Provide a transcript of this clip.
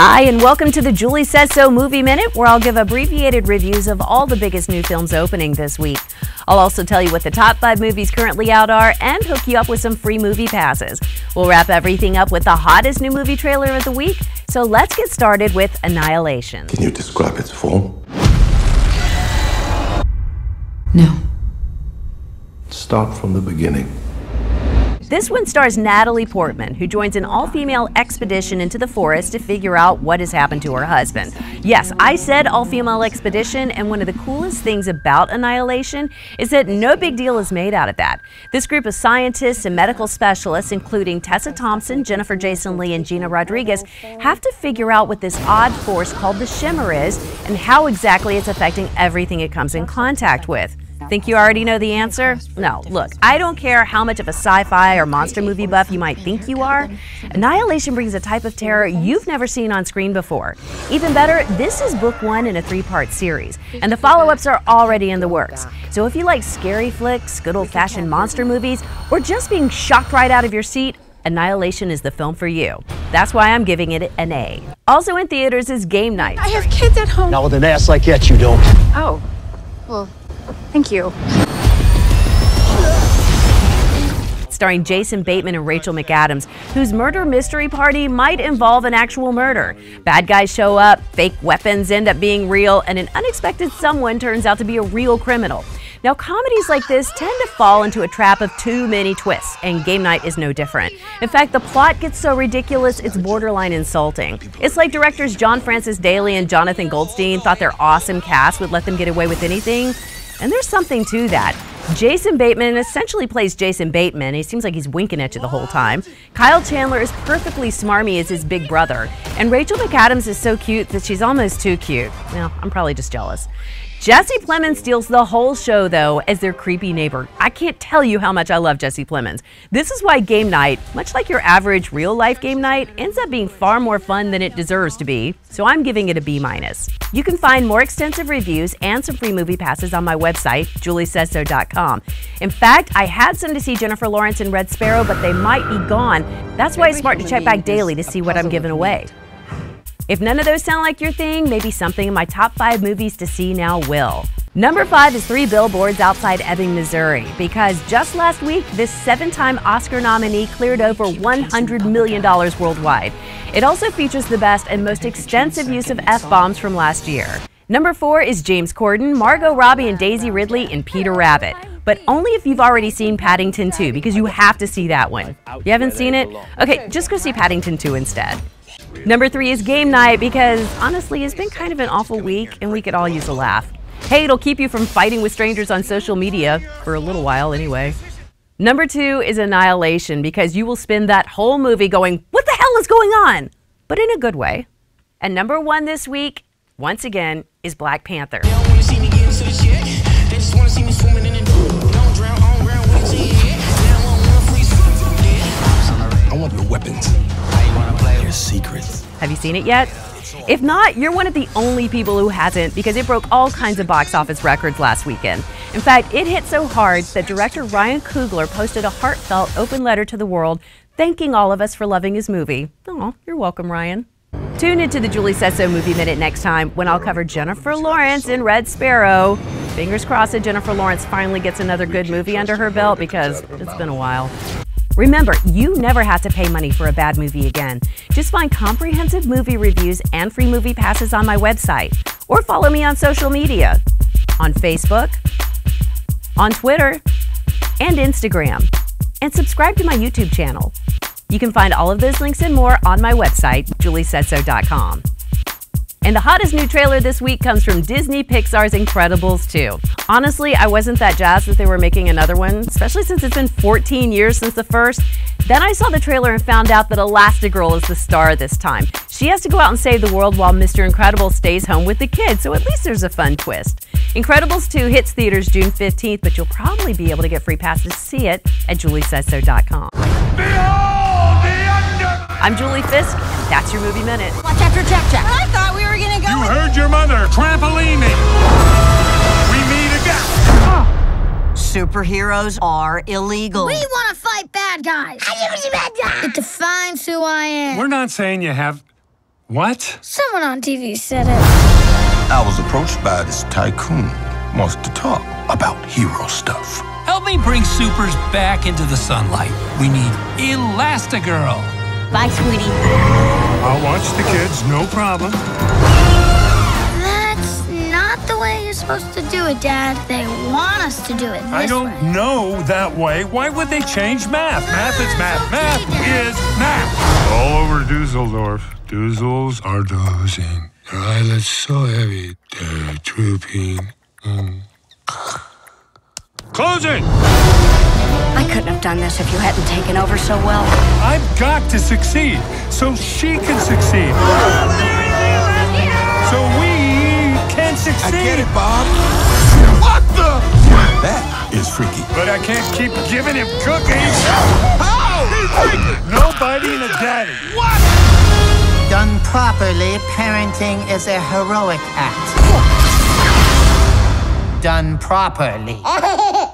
Hi, and welcome to the Julie Says So Movie Minute, where I'll give abbreviated reviews of all the biggest new films opening this week. I'll also tell you what the top five movies currently out are and hook you up with some free movie passes. We'll wrap everything up with the hottest new movie trailer of the week. So let's get started with Annihilation. Can you describe its form? No. Start from the beginning. This one stars Natalie Portman, who joins an all female expedition into the forest to figure out what has happened to her husband. Yes, I said all female expedition, and one of the coolest things about Annihilation is that no big deal is made out of that. This group of scientists and medical specialists, including Tessa Thompson, Jennifer Jason Leigh, and Gina Rodriguez, have to figure out what this odd force called the Shimmer is and how exactly it's affecting everything it comes in contact with. Think you already know the answer? No, look, I don't care how much of a sci fi or monster movie buff you might think you are. Annihilation brings a type of terror you've never seen on screen before. Even better, this is book one in a three part series, and the follow ups are already in the works. So if you like scary flicks, good old fashioned monster movies, or just being shocked right out of your seat, Annihilation is the film for you. That's why I'm giving it an A. Also in theaters is Game Night. I have kids at home. Not with an ass like that, you don't. Oh, well, thank you. starring Jason Bateman and Rachel McAdams, whose murder mystery party might involve an actual murder. Bad guys show up, fake weapons end up being real, and an unexpected someone turns out to be a real criminal. Now, comedies like this tend to fall into a trap of too many twists, and Game Night is no different. In fact, the plot gets so ridiculous it's borderline insulting. It's like directors John Francis Daley and Jonathan Goldstein thought their awesome cast would let them get away with anything, and there's something to that. Jason Bateman essentially plays Jason Bateman. He seems like he's winking at you the whole time. Kyle Chandler is perfectly smarmy as his big brother. And Rachel McAdams is so cute that she's almost too cute. Well, I'm probably just jealous. Jesse Plemons steals the whole show, though, as their creepy neighbor. I can't tell you how much I love Jesse Plemons. This is why game night, much like your average real life game night, ends up being far more fun than it deserves to be. So I'm giving it a B minus. You can find more extensive reviews and some free movie passes on my website, juliesaysso.com. In fact, I had some to see Jennifer Lawrence and Red Sparrow, but they might be gone. That's why it's smart to check back daily to see what I'm giving away. If none of those sound like your thing, maybe something in my top five movies to see now will. Number five is Three Billboards Outside Ebbing, Missouri, because just last week, this seven time Oscar nominee cleared over $100 million worldwide. It also features the best and most extensive use of F bombs from last year. Number four is James Corden, Margot Robbie, and Daisy Ridley in Peter Rabbit. But only if you've already seen Paddington 2, because you have to see that one. You haven't seen it? Okay, just go see Paddington 2 instead. Number three is game night because honestly, it's been kind of an awful week and we could all use a laugh. Hey, it'll keep you from fighting with strangers on social media for a little while anyway. Number two is Annihilation because you will spend that whole movie going, What the hell is going on? But in a good way. And number one this week, once again, is Black Panther. Have you seen it yet? If not, you're one of the only people who hasn't because it broke all kinds of box office records last weekend. In fact, it hit so hard that director Ryan Coogler posted a heartfelt open letter to the world thanking all of us for loving his movie. Oh, you're welcome, Ryan. Tune into the Julie Says So Movie Minute next time when I'll cover Jennifer Lawrence in Red Sparrow. Fingers crossed that Jennifer Lawrence finally gets another good movie under her belt because it's been a while. Remember, you never have to pay money for a bad movie again. Just find comprehensive movie reviews and free movie passes on my website. Or follow me on social media on Facebook, on Twitter, and Instagram. And subscribe to my YouTube channel. You can find all of those links and more on my website, juliesaysso.com. And the hottest new trailer this week comes from Disney Pixar's Incredibles 2. Honestly, I wasn't that jazzed that they were making another one, especially since it's been 14 years since the first. Then I saw the trailer and found out that Elastigirl is the star this time. She has to go out and save the world while Mr. Incredible stays home with the kids, so at least there's a fun twist. Incredibles 2 hits theaters June 15th, but you'll probably be able to get free passes to see it at juliesaysso.com. I'm Julie Fisk, and that's your movie minute. Watch after Jack Jack. You heard your mother. Trampolining. We meet again. Superheroes are illegal. We want to fight bad guys. I need bad guy. It defines who I am. We're not saying you have What? Someone on TV said it. I was approached by this tycoon. Wants to talk about hero stuff. Help me bring supers back into the sunlight. We need Elastigirl. Bye, sweetie. I'll watch the kids, no problem. That's not the way you're supposed to do it, Dad. They want us to do it this I don't way. know that way. Why would they change math? Math is math. Math is math. All over Dusseldorf. Doozles are dozing. Their eyelids so heavy, they're drooping. Mm. Closing! I couldn't have done this if you hadn't taken over so well. I've got to succeed so she can succeed. I get it, Bob. What the? That is freaky. But I can't keep giving him cookies. How? He's freaky. No biting a daddy. What? Done properly, parenting is a heroic act. Done properly. Oh,